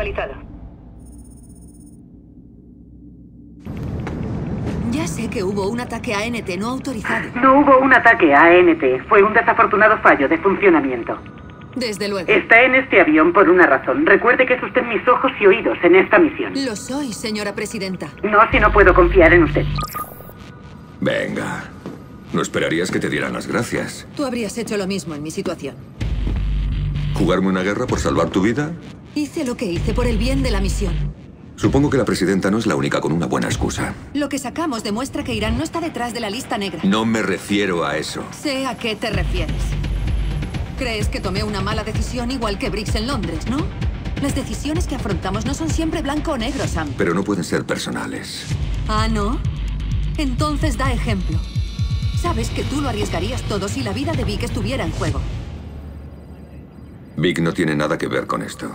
actualizado. Ya sé que hubo un ataque a NT no autorizado. No hubo un ataque a ANT. Fue un desafortunado fallo de funcionamiento. Desde luego. Está en este avión por una razón. Recuerde que es usted mis ojos y oídos en esta misión. Lo soy, señora presidenta. No si no puedo confiar en usted. Venga. No esperarías que te dieran las gracias. Tú habrías hecho lo mismo en mi situación. ¿Jugarme una guerra por salvar tu vida? Hice lo que hice por el bien de la misión. Supongo que la presidenta no es la única con una buena excusa. Lo que sacamos demuestra que Irán no está detrás de la lista negra. No me refiero a eso. Sé a qué te refieres. Crees que tomé una mala decisión igual que Briggs en Londres, ¿no? Las decisiones que afrontamos no son siempre blanco o negro, Sam. Pero no pueden ser personales. Ah, ¿no? Entonces da ejemplo. Sabes que tú lo arriesgarías todo si la vida de Vic estuviera en juego. Vic no tiene nada que ver con esto.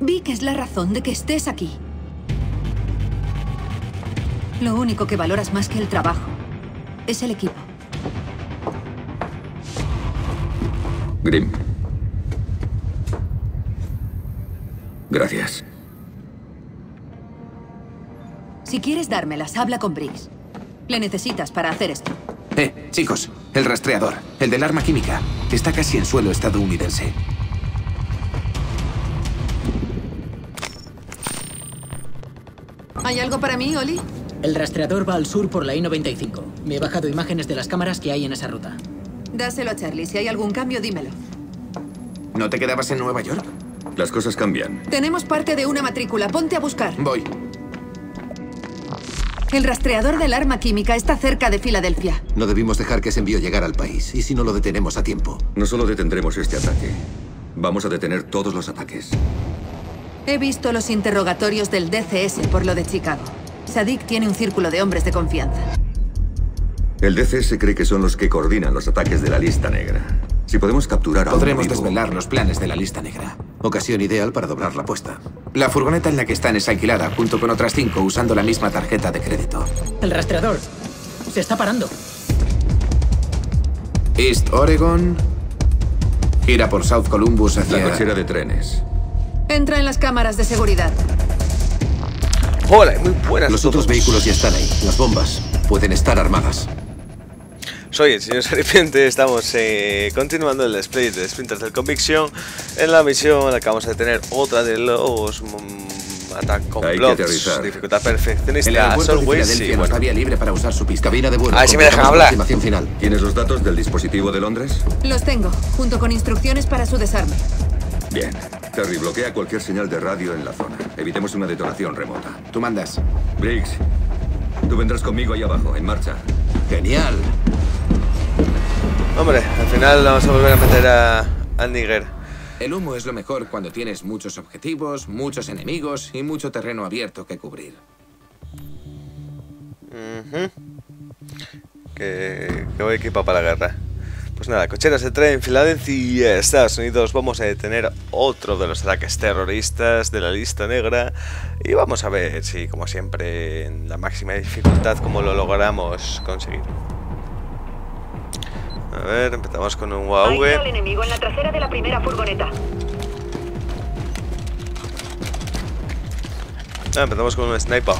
Vic es la razón de que estés aquí. Lo único que valoras más que el trabajo es el equipo. Grim. Gracias. Si quieres dármelas, habla con Briggs. Le necesitas para hacer esto. Eh, chicos, el rastreador, el del arma química, está casi en suelo estadounidense. ¿Hay algo para mí, Oli? El rastreador va al sur por la I-95. Me he bajado imágenes de las cámaras que hay en esa ruta. Dáselo a Charlie. Si hay algún cambio, dímelo. ¿No te quedabas en Nueva York? Las cosas cambian. Tenemos parte de una matrícula. Ponte a buscar. Voy. El rastreador del arma química está cerca de Filadelfia. No debimos dejar que ese envío llegara al país. ¿Y si no lo detenemos a tiempo? No solo detendremos este ataque. Vamos a detener todos los ataques. He visto los interrogatorios del DCS por lo de Chicago. Sadik tiene un círculo de hombres de confianza. El DCS cree que son los que coordinan los ataques de la lista negra. Si podemos capturar a Podremos desvelar los planes de la lista negra. Ocasión ideal para doblar la apuesta. La furgoneta en la que están es alquilada junto con otras cinco usando la misma tarjeta de crédito. El rastreador. Se está parando. East Oregon. Gira por South Columbus La hacia... cochera de trenes. Entra en las cámaras de seguridad. Hola, muy buenas. Los a otros vehículos ya están ahí. Las bombas pueden estar armadas. Soy el señor Serpiente, estamos eh, continuando el display de Sprinters del Conviction. En la misión acabamos de tener otra de los mm, Attack Hay que Complots, aterrizar. dificultad El perfeccionista, aeropuerto de Solways, Filadelfia y no está bueno. vía libre para usar su pista. Cabina de vuelo. A ver si me dejan hablar. la final. ¿Tienes los datos del dispositivo de Londres? Los tengo, junto con instrucciones para su desarme. Bien. Terry, bloquea cualquier señal de radio en la zona. Evitemos una detonación remota. Tú mandas. Briggs, tú vendrás conmigo ahí abajo, en marcha. Genial. Hombre, al final vamos a volver a meter a, a Níger. El humo es lo mejor cuando tienes muchos objetivos, muchos enemigos y mucho terreno abierto que cubrir. Ujú. que, que voy equipado para la guerra. Pues nada, cocheras de tren en Filadelfia, Estados Unidos. Vamos a detener otro de los ataques terroristas de la lista negra. Y vamos a ver si, como siempre, en la máxima dificultad, cómo lo logramos conseguir. A ver, empezamos con un UAV. enemigo en la trasera de la primera furgoneta. Ah, empezamos con un sniper.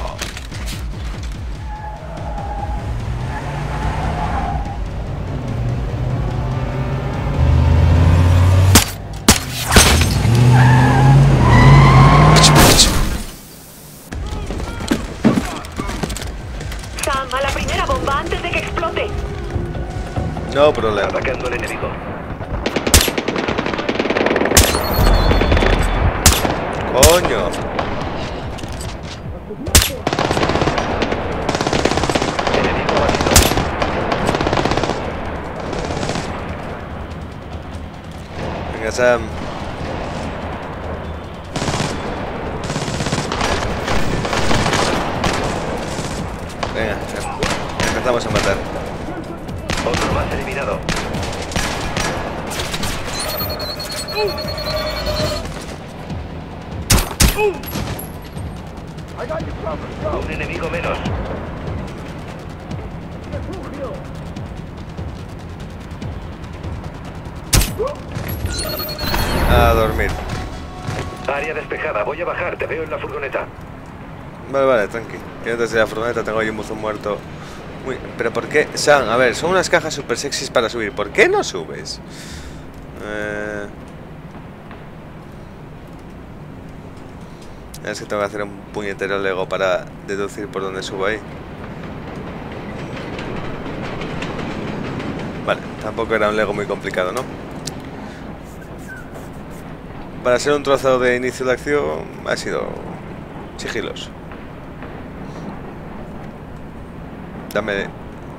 Sam, a la primera bomba antes de que explote. No problema. Atacando al enemigo. Coño. Enemigo abatido. Venga, Sam. Un enemigo menos. A dormir. Área despejada. Voy a bajar. Te veo en la furgoneta. Vale, vale, tranqui. Yo desde la furgoneta tengo ahí un buzo muerto. Muy... Pero ¿por qué? Sam, a ver, son unas cajas super sexys para subir. ¿Por qué no subes? Eh... Es que tengo que hacer un puñetero Lego para deducir por dónde subo ahí. Vale, tampoco era un Lego muy complicado, ¿no? Para ser un trozo de inicio de acción ha sido sigiloso. Dame,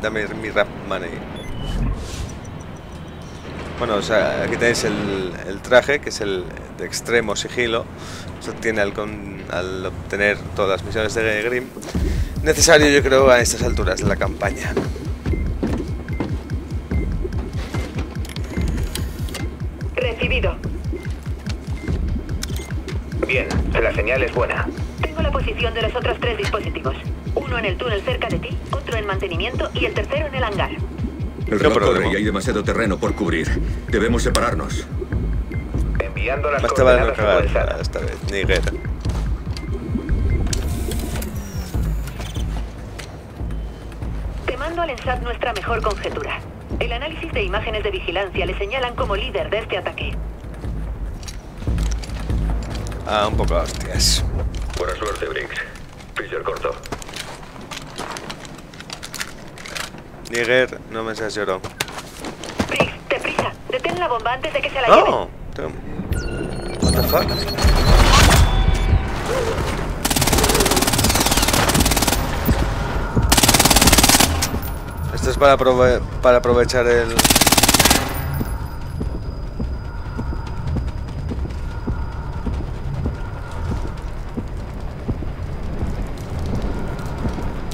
dame mi rap money. Bueno, o sea, aquí tenéis el traje, que es el de extremo sigilo. Se obtiene al, con- al obtener todas las misiones de Grim. Necesario, yo creo, a estas alturas de la campaña. Recibido. Bien, la señal es buena. Tengo la posición de los otros tres dispositivos. Uno en el túnel cerca de ti, otro en mantenimiento y el tercero en el hangar. El y hay demasiado terreno por cubrir. Debemos separarnos. Enviando las te vale no cagar esta vez, Níger. Te mando al ENSAT nuestra mejor conjetura. El análisis de imágenes de vigilancia le señalan como líder de este ataque. Ah, un poco hostias. Buena suerte, Briggs. Fisher corto. Níger, no me seas llorón. Briggs, deprisa. Detén la bomba antes de que se la lleven. ¡No! Toma. What Esto es para, aprove- para aprovechar el...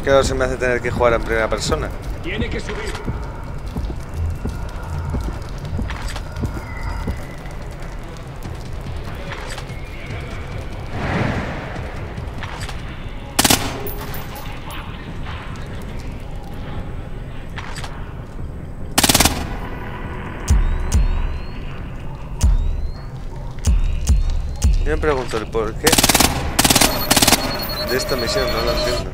Claro, se me hace tener que jugar en primera persona. Tiene que subir. Pregunto el por qué de esta misión, no lo entiendo.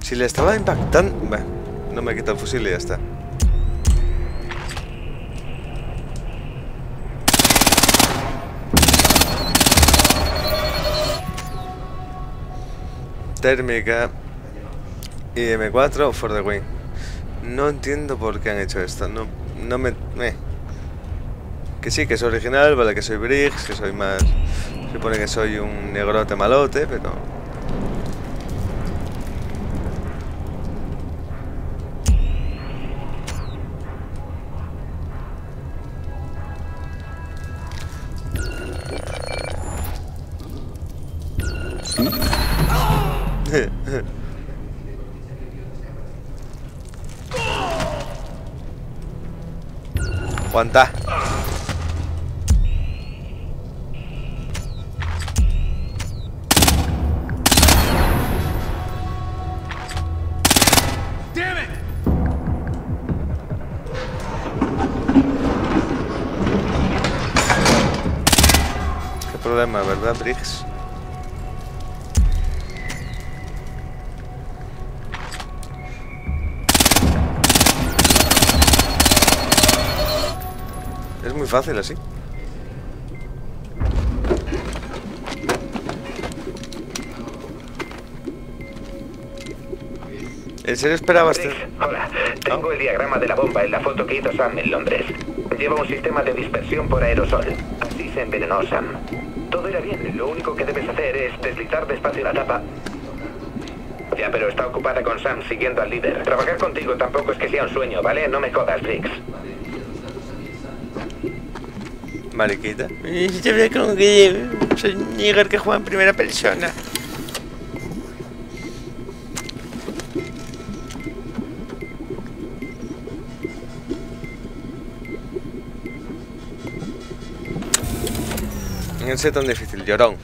Si le estaba impactando... Bueno, no me quita el fusil y ya está. Térmica y M4 for the win. No entiendo por qué han hecho esto. No, no me. Que sí, que es original, vale, que soy Briggs, que soy más. Se supone que soy un negrote malote, pero. Aguanta. Qué problema, ¿verdad, Briggs? Es muy fácil así. ¿En serio esperabas? Hola. Tengo el diagrama de la bomba en la foto que hizo Sam en Londres. Lleva un sistema de dispersión por aerosol. Así se envenenó Sam. Todo irá bien. Lo único que debes hacer es deslizar despacio la tapa. Ya, pero está ocupada con Sam siguiendo al líder. Trabajar contigo tampoco es que sea un sueño, ¿vale? No me jodas, Briggs. Mariquita. Yo veo como que soy un nigger que juega en primera persona. No sé tan difícil, llorón.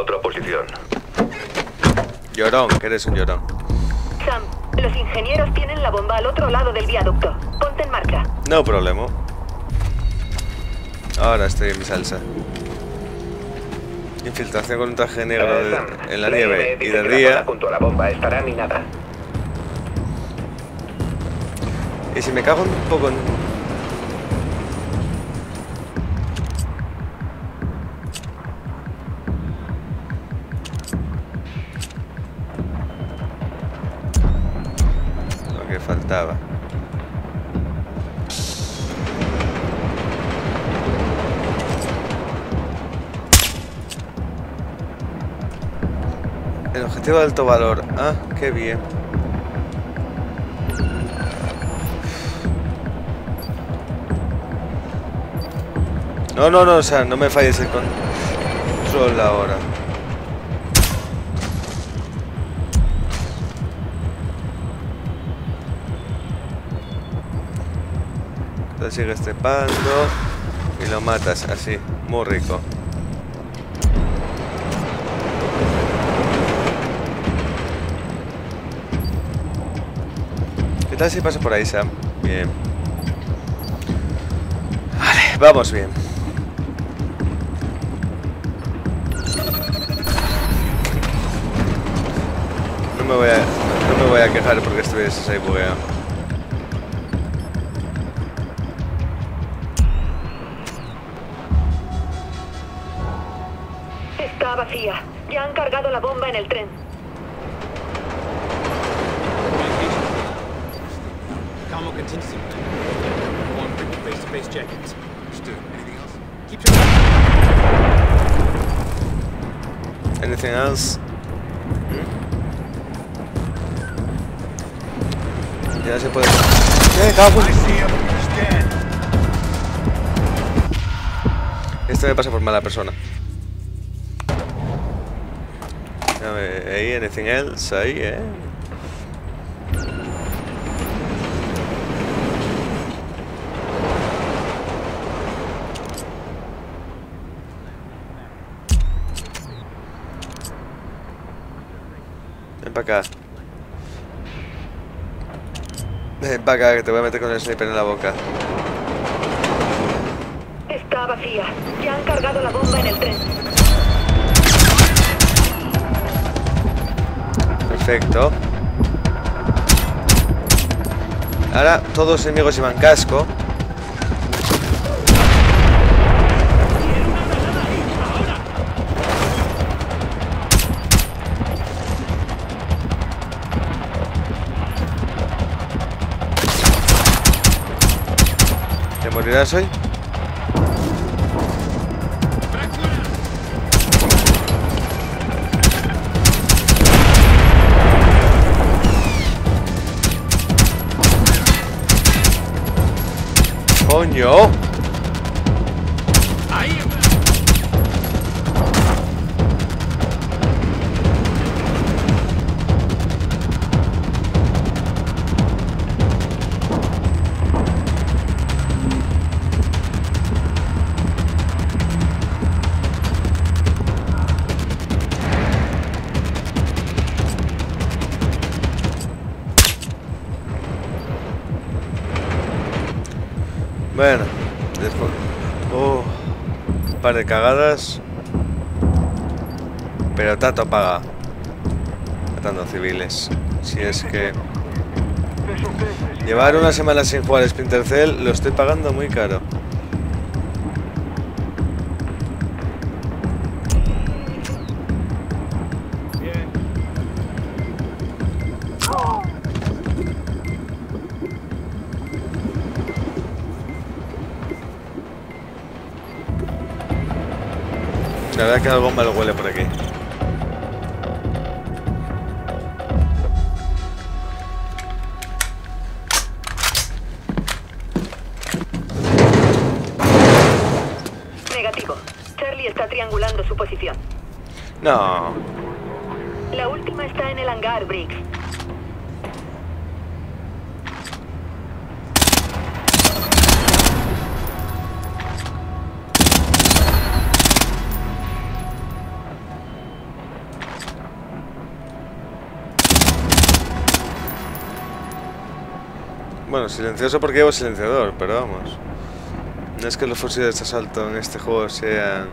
otra posición. Llorón, que eres un llorón. Sam, los ingenieros tienen la bomba al otro lado del viaducto. Ponte en marcha. No problema. Ahora estoy en mi salsa. Infiltración con un traje negro de- en la nieve y de día. junto a la bomba estará minada. Y si me cago un poco en... Lo que faltaba. Alto valor. Ah, qué bien. No, no, no, o sea, no me falles el control ahora. Entonces sigues trepando y lo matas así, muy rico. Tal si pasa por ahí, Sam? Bien. Vale, vamos bien. No me voy a, no me voy a quejar porque estuvieses ahí bugueado. Está vacía. Ya han cargado la bomba en el tren. Contingency plan. One bring face-to-face check-ins. Anything else? Keep checking. Anything else? ¿Mm? Ya se puede. ¡Eh, cago! Esto me pasa por mala persona. A ver, ahí, anything else, ahí, eh. Para acá. Ven para acá que te voy a meter con el sniper en la boca. Está vacía. Ya han cargado la bomba en el tren. Perfecto. Ahora todos los enemigos llevan casco. ¿Te morirás hoy? ¡Coño! Cagadas. Pero Tato paga. Matando civiles. Si es que. Llevar una semana sin jugar Splinter Cell lo estoy pagando muy caro. Que algo malo huele por aquí. Negativo. Charlie está triangulando su posición. No. La última está en el hangar, Briggs. Bueno, silencioso porque llevo silenciador, pero vamos. No es que los fusiles de asalto en este juego sean...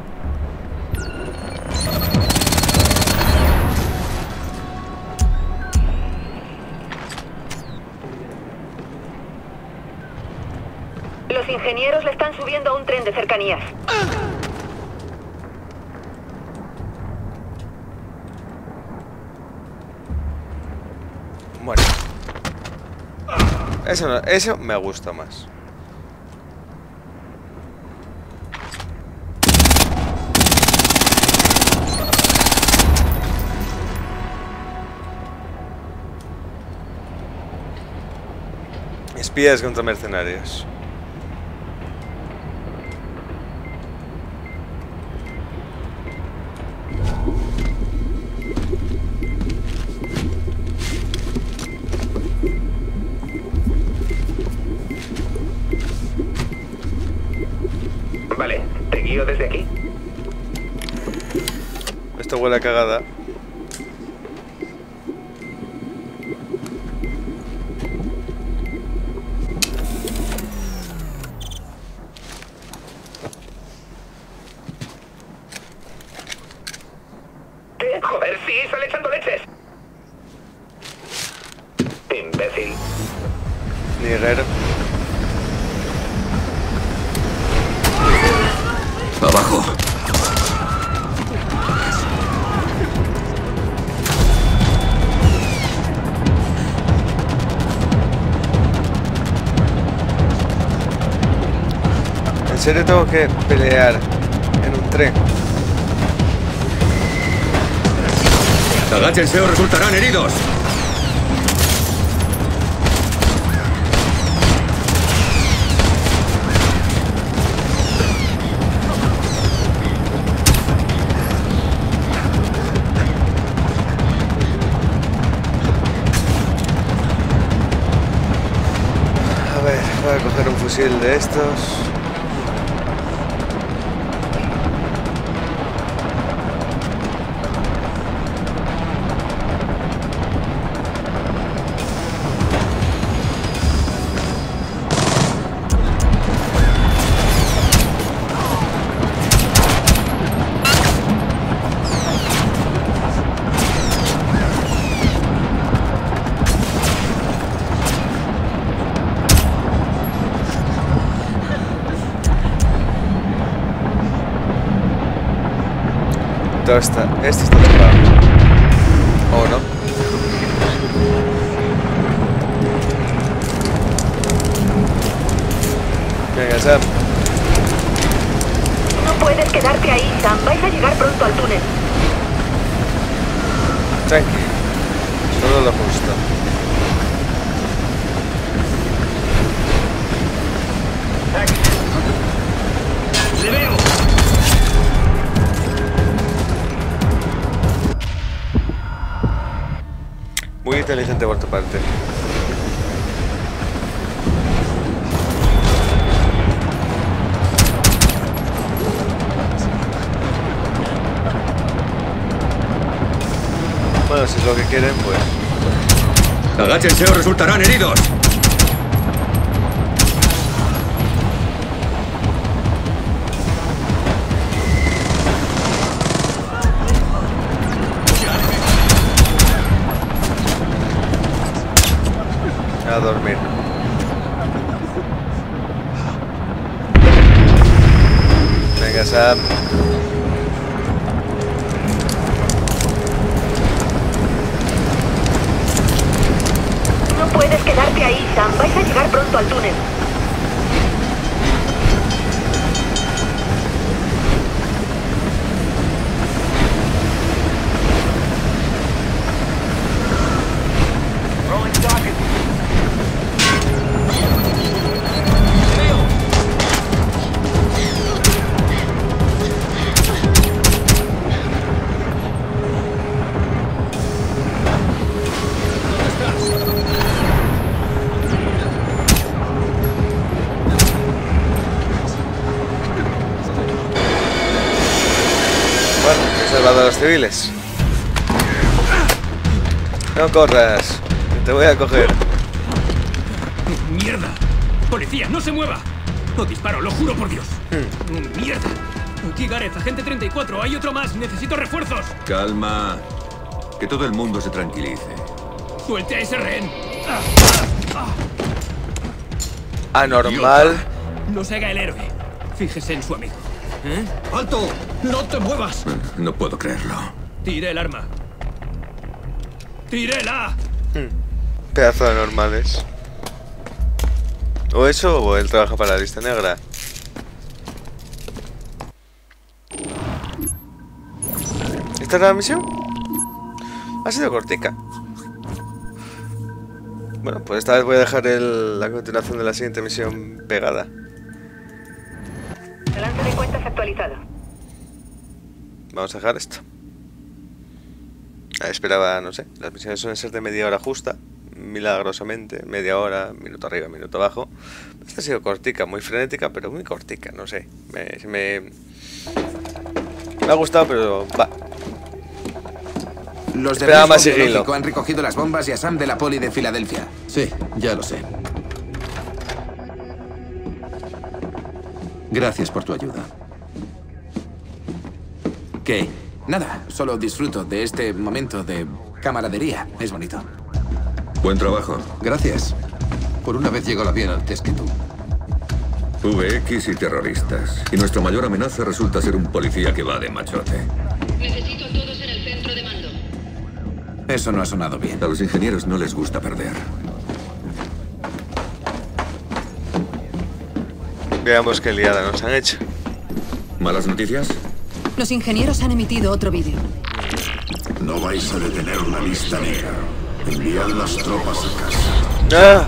Los ingenieros le están subiendo a un tren de cercanías. Bueno. Eso, no- eso me gusta más. Espías contra mercenarios. Esto huele cagada. ¿En serio tengo que pelear en un tren? Agáchense o resultarán heridos. A ver, voy a coger un fusil de estos. Todo está, este está cerrado. ¿O no? Venga, Sam. No puedes quedarte ahí, Sam. Vais a llegar pronto al túnel. Tranqui. Inteligente por tu parte. Bueno, si es lo que quieren, pues... Agáchense o resultarán heridos. A dormir. Venga, Sam. No puedes quedarte ahí, Sam. Vais a llegar pronto al túnel. Civiles. No corras, te voy a coger. ¡Mierda! ¡Policía, no se mueva! ¡O disparo, lo juro por Dios! ¡Oh, ¡Mierda! Aquí Gareth, agente 34, hay otro más, necesito refuerzos. Calma. Que todo el mundo se tranquilice. Suelte a ese rehén. Anormal. No se haga el héroe. Fíjese en su amigo. ¿Eh? ¡Alto! ¡No te muevas! No puedo creerlo. Tire el arma. ¡Tírela! Pedazo de anormales. O eso, o él trabaja para la lista negra. ¿Esta es la misión? Ha sido cortica. Bueno, pues esta vez voy a dejar el- la continuación de la siguiente misión pegada. Balance de cuentas actualizado. Vamos a dejar esto. Ah, Esperaba, no sé, las misiones suelen ser de media hora justa, milagrosamente, media hora, minuto arriba, minuto abajo. Esta ha sido cortica, muy frenética, pero muy cortica, no sé. Me, se me, me ha gustado, pero va. Los de más biológico han recogido las bombas y a Sam de la poli de Filadelfia. Sí, ya lo sé. Gracias por tu ayuda. ¿Qué? Nada, solo disfruto de este momento de camaradería. Es bonito. Buen trabajo. Gracias. Por una vez llegó la bien antes que tú. VX y terroristas. Y nuestra mayor amenaza resulta ser un policía que va de machote. Necesito a todos en el centro de mando. Eso no ha sonado bien. A los ingenieros no les gusta perder. Veamos qué liada nos han hecho. ¿Malas noticias? Los ingenieros han emitido otro vídeo. No vais a detener la lista negra. Enviad las tropas a casa. ¡Ah!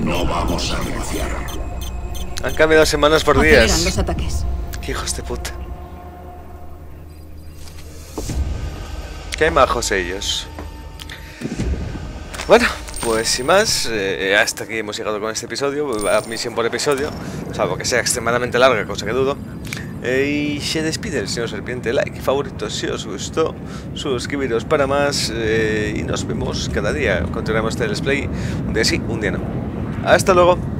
No vamos a negociar. Han cambiado semanas por Aceleran días. los ataques. Qué hijos de puta. Qué majos ellos. Bueno, pues sin más, eh, hasta aquí hemos llegado con este episodio, misión por episodio, salvo que sea extremadamente larga, cosa que dudo. Eh, y se despide el señor Serpiente, like, favorito si os gustó, suscribiros para más eh, y nos vemos cada día. Continuamos este display, un día sí, un día no. Hasta luego.